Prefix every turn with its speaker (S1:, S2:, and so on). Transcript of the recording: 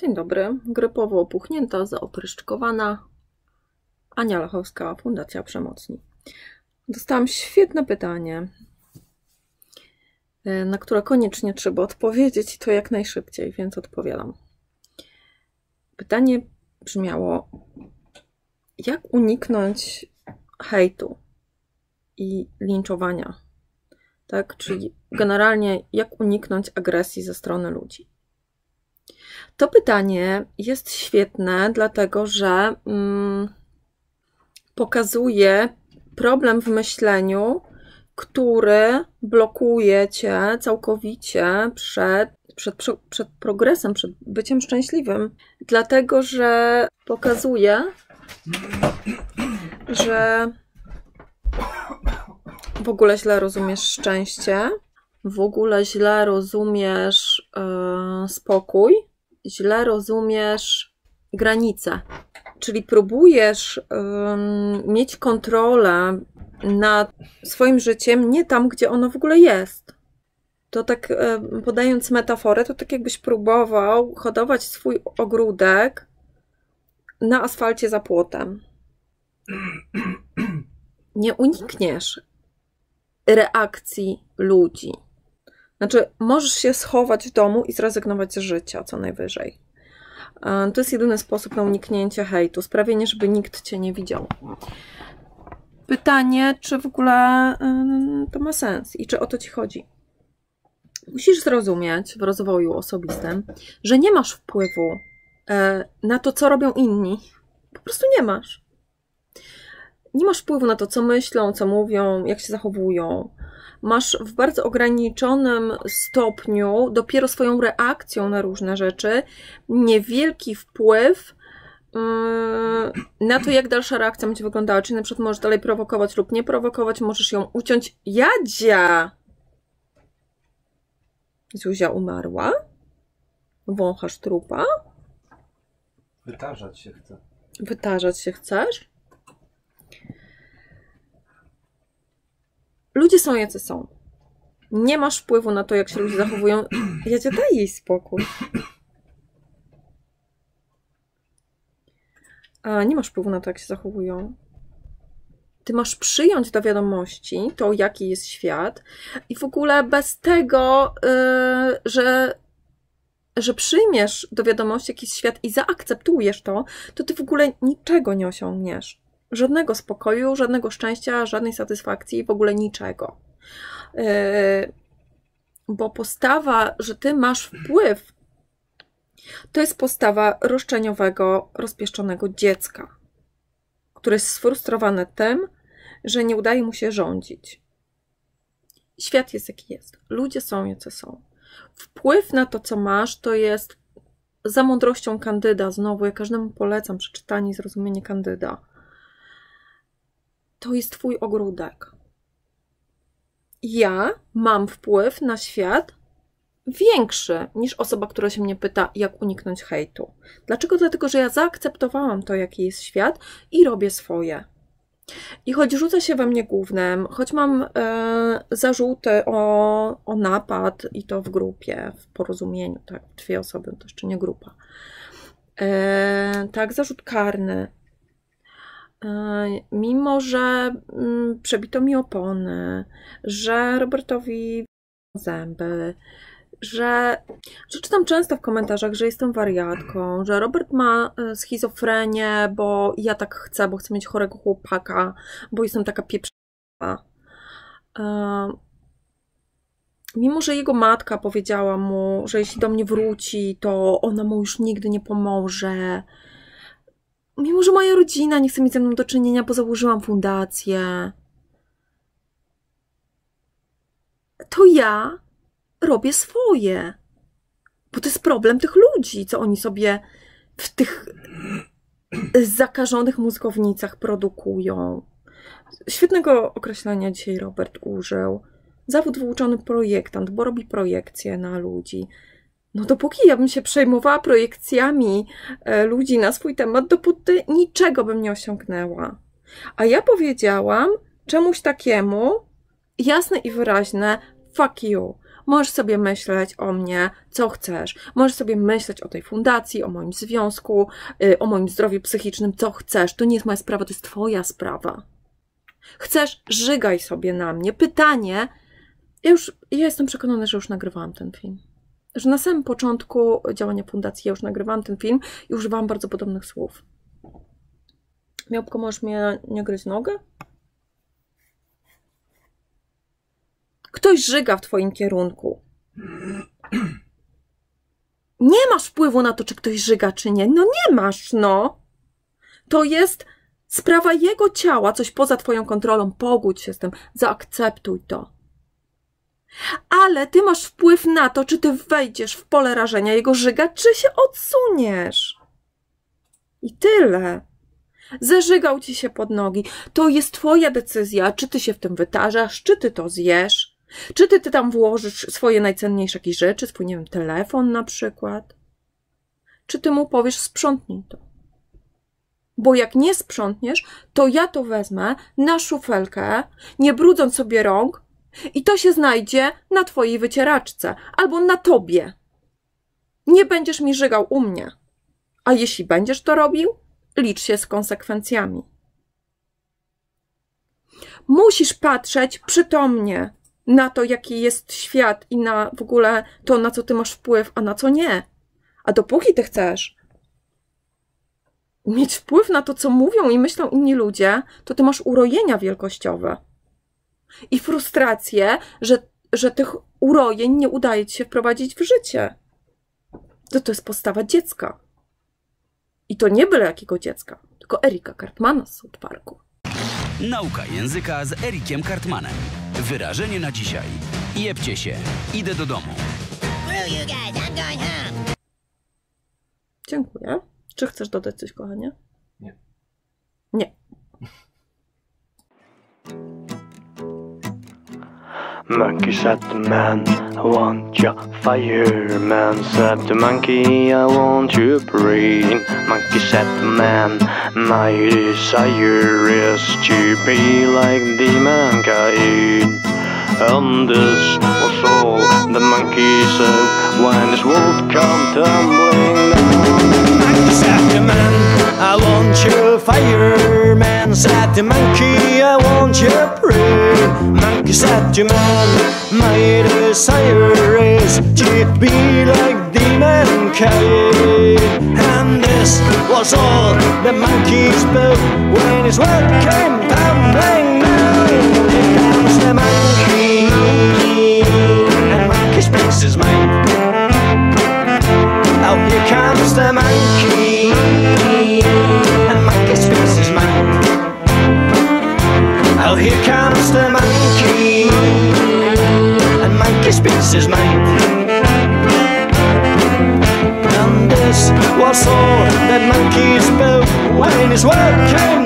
S1: Dzień dobry. Grypowo opuchnięta, zaopryszczkowana. Ania Lachowska, Fundacja Przemocni. Dostałam świetne pytanie, e, na które koniecznie trzeba odpowiedzieć i to jak najszybciej, więc odpowiadam. Pytanie brzmiało: jak uniknąć hejtu i linczowania? Tak, czyli generalnie jak uniknąć agresji ze strony ludzi. To pytanie jest świetne, dlatego że mm, pokazuje problem w myśleniu, który blokuje cię całkowicie przed, przed, przed progresem, przed byciem szczęśliwym. Dlatego, że pokazuje, że w ogóle źle rozumiesz szczęście, w ogóle źle rozumiesz yy, spokój źle rozumiesz granice. Czyli próbujesz mieć kontrolę nad swoim życiem nie tam, gdzie ono w ogóle jest. To tak podając metaforę, to tak jakbyś próbował hodować swój ogródek na asfalcie za płotem. Nie unikniesz reakcji ludzi. Znaczy, możesz się schować w domu i zrezygnować z życia, co najwyżej. E, to jest jedyny sposób na uniknięcie hejtu, sprawienie, żeby nikt cię nie widział. Pytanie, czy w ogóle e, to ma sens i czy o to ci chodzi? Musisz zrozumieć w rozwoju osobistym, że nie masz wpływu e, na to, co robią inni. Po prostu nie masz. Nie masz wpływu na to, co myślą, co mówią, jak się zachowują masz w bardzo ograniczonym stopniu, dopiero swoją reakcją na różne rzeczy, niewielki wpływ mm, na to, jak dalsza reakcja będzie wyglądała. Czyli na przykład możesz dalej prowokować lub nie prowokować, możesz ją uciąć. Jadzia! Zuzia umarła? Wąchasz trupa?
S2: Wytarzać się chce.
S1: Wytarzać się chcesz? Ludzie są jacy są. Nie masz wpływu na to, jak się ludzie zachowują. Ja cię daj jej spokój. A nie masz wpływu na to, jak się zachowują. Ty masz przyjąć do wiadomości to, jaki jest świat, i w ogóle bez tego, yy, że, że przyjmiesz do wiadomości jakiś świat i zaakceptujesz to, to ty w ogóle niczego nie osiągniesz żadnego spokoju, żadnego szczęścia, żadnej satysfakcji, w ogóle niczego. E, bo postawa, że ty masz wpływ, to jest postawa roszczeniowego, rozpieszczonego dziecka, które jest sfrustrowane tym, że nie udaje mu się rządzić. Świat jest jaki jest. Ludzie są jacy są. Wpływ na to, co masz, to jest za mądrością Kandyda. Znowu, ja każdemu polecam przeczytanie i zrozumienie Kandyda to jest Twój ogródek. Ja mam wpływ na świat większy niż osoba, która się mnie pyta, jak uniknąć hejtu. Dlaczego? Dlatego, że ja zaakceptowałam to, jaki jest świat i robię swoje. I choć rzuca się we mnie głównym, choć mam e, zarzuty o, o napad i to w grupie, w porozumieniu, tak, dwie osoby, to jeszcze nie grupa. E, tak, zarzut karny, mimo że mm, przebito mi opony, że Robertowi zęby, że, czytam często w komentarzach, że jestem wariatką, że Robert ma e, schizofrenię, bo ja tak chcę, bo chcę mieć chorego chłopaka, bo jestem taka pieprzona. E, mimo, że jego matka powiedziała mu, że jeśli do mnie wróci, to ona mu już nigdy nie pomoże, mimo że moja rodzina nie chce mieć ze mną do czynienia, bo założyłam fundację, to ja robię swoje. Bo to jest problem tych ludzi, co oni sobie w tych zakażonych mózgownicach produkują. Świetnego określenia dzisiaj Robert użył. Zawód wyuczony projektant, bo robi projekcje na ludzi. No dopóki ja bym się przejmowała projekcjami e, ludzi na swój temat, dopóty niczego bym nie osiągnęła. A ja powiedziałam czemuś takiemu jasne i wyraźne fuck you. Możesz sobie myśleć o mnie, co chcesz. Możesz sobie myśleć o tej fundacji, o moim związku, y, o moim zdrowiu psychicznym, co chcesz. To nie jest moja sprawa, to jest Twoja sprawa. Chcesz, żygaj sobie na mnie. Pytanie, ja już ja jestem przekonana, że już nagrywałam ten film. Że na samym początku działania fundacji ja już nagrywałam ten film i używałam bardzo podobnych słów. Miałbko, możesz mnie nie gryźć nogę? Ktoś żyga w twoim kierunku. Nie masz wpływu na to, czy ktoś żyga, czy nie. No nie masz, no. To jest sprawa jego ciała, coś poza twoją kontrolą. Pogódź się z tym, zaakceptuj to. Ale ty masz wpływ na to, czy ty wejdziesz w pole rażenia jego żyga, czy się odsuniesz. I tyle. Zeżygał ci się pod nogi. To jest twoja decyzja, czy ty się w tym wytarzasz, czy ty to zjesz. Czy ty, ty tam włożysz swoje najcenniejsze jakieś rzeczy, swój, nie wiem, telefon na przykład? Czy ty mu powiesz, sprzątnij to? Bo jak nie sprzątniesz, to ja to wezmę na szufelkę, nie brudząc sobie rąk, i to się znajdzie na twojej wycieraczce albo na tobie. Nie będziesz mi żygał u mnie. A jeśli będziesz to robił, licz się z konsekwencjami. Musisz patrzeć przytomnie na to, jaki jest świat i na w ogóle to, na co ty masz wpływ, a na co nie. A dopóki ty chcesz mieć wpływ na to, co mówią i myślą inni ludzie, to ty masz urojenia wielkościowe i frustrację, że, że tych urojeń nie udaje ci się wprowadzić w życie. To to jest postawa dziecka. I to nie byle jakiego dziecka, tylko Erika Cartmana z South Parku.
S2: Nauka języka z Erikiem Kartmanem. Wyrażenie na dzisiaj. Jebcie się. Idę do domu.
S1: Dziękuję. Czy chcesz dodać coś, kochanie?
S3: Nie.
S1: Nie.
S4: Monkey said the man, I want your fireman said the monkey, I want your brain. Monkey said the man, my desire is to be like the mankind. And this was all the monkey said when his world come tumbling down. Monkey said the man, I want your fireman said the monkey, I want your brain. Monkey said to man, my desire is to be like the mankind. And this was all the monkeys spoke when his world came tumbling down. Here comes the monkey, and monkey speaks his mind. Oh, here comes the monkey, his
S5: way.